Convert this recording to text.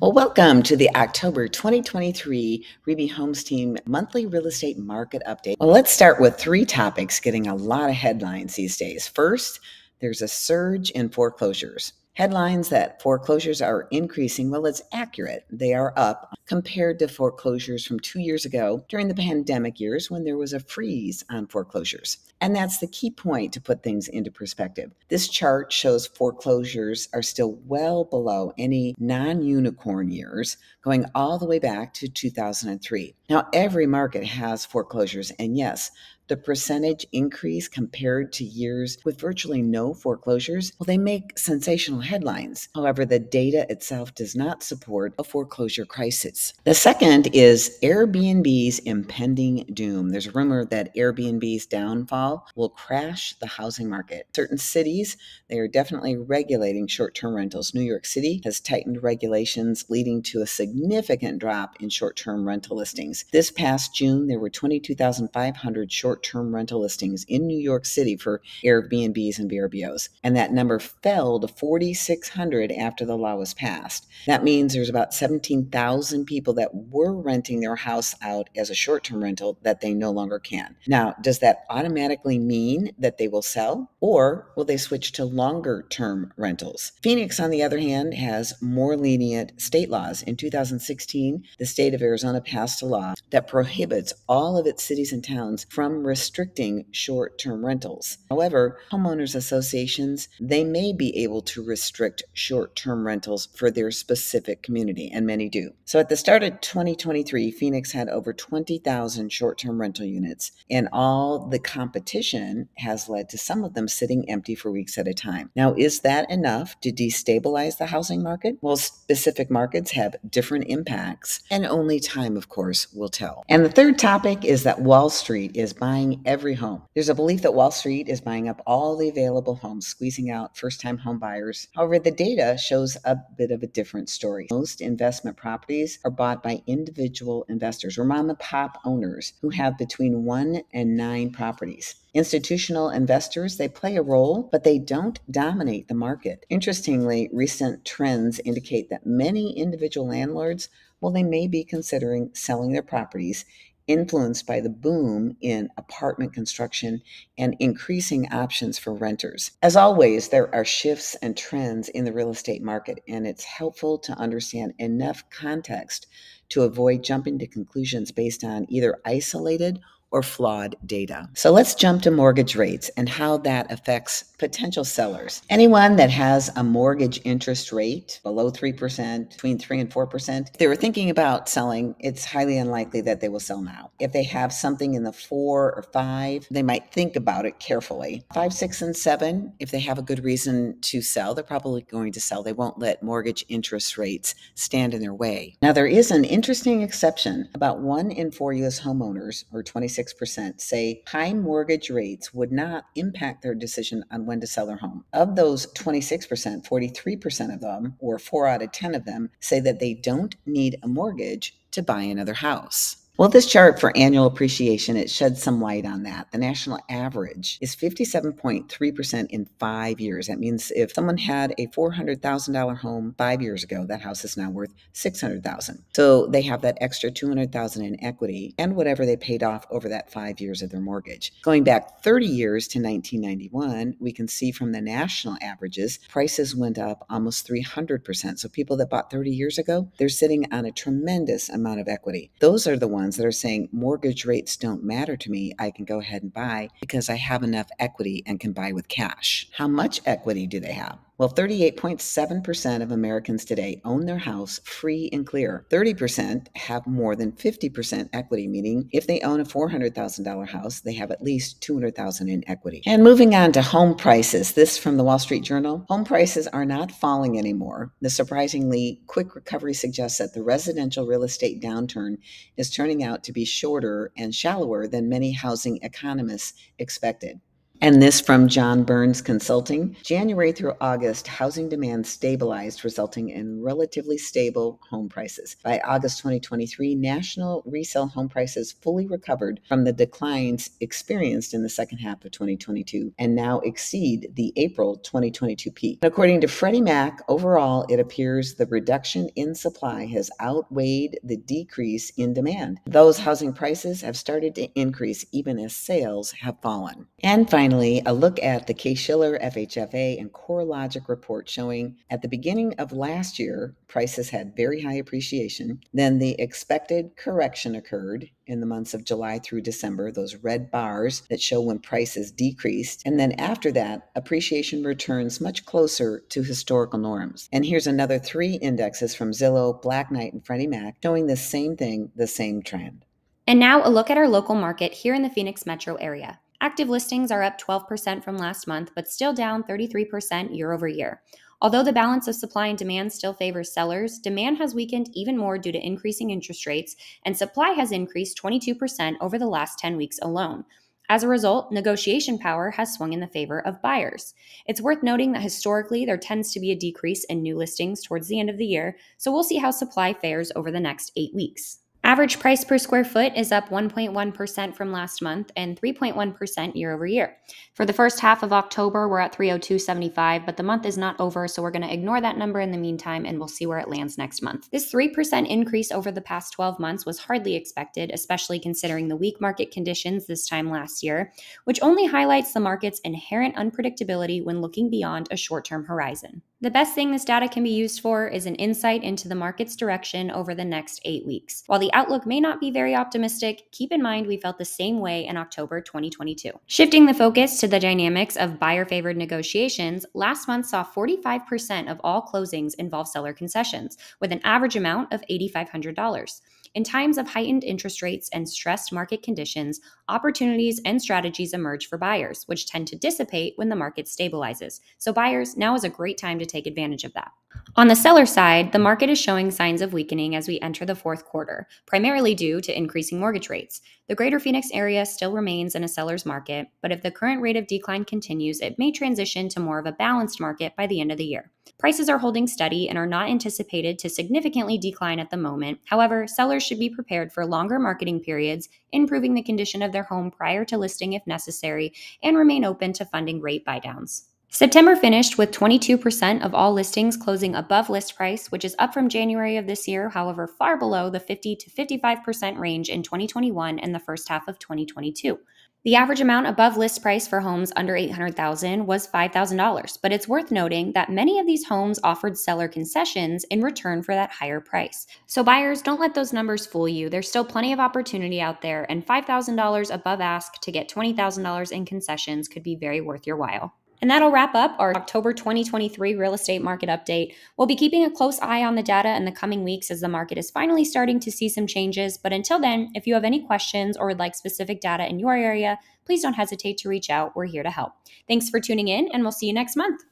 Well, welcome to the October 2023 Rebe Homes Team monthly real estate market update. Well, let's start with three topics getting a lot of headlines these days. First, there's a surge in foreclosures. Headlines that foreclosures are increasing, well, it's accurate. They are up compared to foreclosures from two years ago during the pandemic years when there was a freeze on foreclosures. And that's the key point to put things into perspective. This chart shows foreclosures are still well below any non unicorn years, going all the way back to 2003. Now, every market has foreclosures, and yes, the percentage increase compared to years with virtually no foreclosures, well, they make sensational headlines. However, the data itself does not support a foreclosure crisis. The second is Airbnb's impending doom. There's a rumor that Airbnb's downfall will crash the housing market. Certain cities, they are definitely regulating short term rentals. New York City has tightened regulations, leading to a significant drop in short term rental listings. This past June, there were 22,500 short short term rental listings in New York City for Airbnbs and VRBOs. And that number fell to 4,600 after the law was passed. That means there's about 17,000 people that were renting their house out as a short term rental that they no longer can. Now, does that automatically mean that they will sell or will they switch to longer term rentals? Phoenix, on the other hand, has more lenient state laws. In 2016, the state of Arizona passed a law that prohibits all of its cities and towns from restricting short-term rentals. However, homeowners associations, they may be able to restrict short-term rentals for their specific community and many do. So at the start of 2023, Phoenix had over 20,000 short-term rental units and all the competition has led to some of them sitting empty for weeks at a time. Now, is that enough to destabilize the housing market? Well, specific markets have different impacts and only time of course will tell. And the third topic is that Wall Street is buying buying every home. There's a belief that Wall Street is buying up all the available homes, squeezing out first time home buyers. However, the data shows a bit of a different story. Most investment properties are bought by individual investors or mom and pop owners who have between one and nine properties. Institutional investors, they play a role, but they don't dominate the market. Interestingly, recent trends indicate that many individual landlords, well, they may be considering selling their properties influenced by the boom in apartment construction and increasing options for renters. As always, there are shifts and trends in the real estate market, and it's helpful to understand enough context to avoid jumping to conclusions based on either isolated or flawed data. So let's jump to mortgage rates and how that affects potential sellers. Anyone that has a mortgage interest rate below 3%, between 3 and 4%, if they were thinking about selling, it's highly unlikely that they will sell now. If they have something in the 4 or 5, they might think about it carefully. 5, 6 and 7, if they have a good reason to sell, they're probably going to sell. They won't let mortgage interest rates stand in their way. Now there is an interesting exception. About 1 in 4 US homeowners or 26 percent say high mortgage rates would not impact their decision on when to sell their home. Of those 26%, 43% of them, or 4 out of 10 of them, say that they don't need a mortgage to buy another house. Well, this chart for annual appreciation, it sheds some light on that. The national average is 57.3% in five years. That means if someone had a $400,000 home five years ago, that house is now worth 600,000. So they have that extra 200,000 in equity and whatever they paid off over that five years of their mortgage. Going back 30 years to 1991, we can see from the national averages, prices went up almost 300%. So people that bought 30 years ago, they're sitting on a tremendous amount of equity. Those are the ones ones that are saying mortgage rates don't matter to me. I can go ahead and buy because I have enough equity and can buy with cash. How much equity do they have? Well, 38.7% of Americans today own their house free and clear. 30% have more than 50% equity, meaning if they own a $400,000 house, they have at least 200,000 in equity. And moving on to home prices, this from the Wall Street Journal, home prices are not falling anymore. The surprisingly quick recovery suggests that the residential real estate downturn is turning out to be shorter and shallower than many housing economists expected. And this from John Burns Consulting. January through August, housing demand stabilized, resulting in relatively stable home prices. By August 2023, national resale home prices fully recovered from the declines experienced in the second half of 2022 and now exceed the April 2022 peak. According to Freddie Mac, overall, it appears the reduction in supply has outweighed the decrease in demand. Those housing prices have started to increase even as sales have fallen. And finally, finally, a look at the Case-Shiller, FHFA, and CoreLogic report showing at the beginning of last year, prices had very high appreciation. Then the expected correction occurred in the months of July through December, those red bars that show when prices decreased. And then after that, appreciation returns much closer to historical norms. And here's another three indexes from Zillow, Black Knight, and Freddie Mac showing the same thing, the same trend. And now a look at our local market here in the Phoenix metro area. Active listings are up 12% from last month, but still down 33% year over year. Although the balance of supply and demand still favors sellers, demand has weakened even more due to increasing interest rates, and supply has increased 22% over the last 10 weeks alone. As a result, negotiation power has swung in the favor of buyers. It's worth noting that historically there tends to be a decrease in new listings towards the end of the year, so we'll see how supply fares over the next eight weeks. Average price per square foot is up 1.1% from last month and 3.1% year over year. For the first half of October, we're at 302.75, but the month is not over, so we're going to ignore that number in the meantime and we'll see where it lands next month. This 3% increase over the past 12 months was hardly expected, especially considering the weak market conditions this time last year, which only highlights the market's inherent unpredictability when looking beyond a short term horizon. The best thing this data can be used for is an insight into the market's direction over the next eight weeks. While the outlook may not be very optimistic, keep in mind we felt the same way in October 2022. Shifting the focus to the dynamics of buyer favored negotiations, last month saw 45% of all closings involve seller concessions, with an average amount of $8,500. In times of heightened interest rates and stressed market conditions, opportunities and strategies emerge for buyers, which tend to dissipate when the market stabilizes. So, buyers, now is a great time to take advantage of that. On the seller side, the market is showing signs of weakening as we enter the fourth quarter, primarily due to increasing mortgage rates. The greater Phoenix area still remains in a seller's market, but if the current rate of decline continues, it may transition to more of a balanced market by the end of the year. Prices are holding steady and are not anticipated to significantly decline at the moment. However, sellers should be prepared for longer marketing periods, improving the condition of their home prior to listing if necessary, and remain open to funding rate buydowns. September finished with 22% of all listings closing above list price, which is up from January of this year, however, far below the 50 to 55% range in 2021 and the first half of 2022. The average amount above list price for homes under 800,000 was $5,000, but it's worth noting that many of these homes offered seller concessions in return for that higher price. So buyers, don't let those numbers fool you. There's still plenty of opportunity out there, and $5,000 above ask to get $20,000 in concessions could be very worth your while. And that'll wrap up our October 2023 real estate market update. We'll be keeping a close eye on the data in the coming weeks as the market is finally starting to see some changes. But until then, if you have any questions or would like specific data in your area, please don't hesitate to reach out. We're here to help. Thanks for tuning in, and we'll see you next month.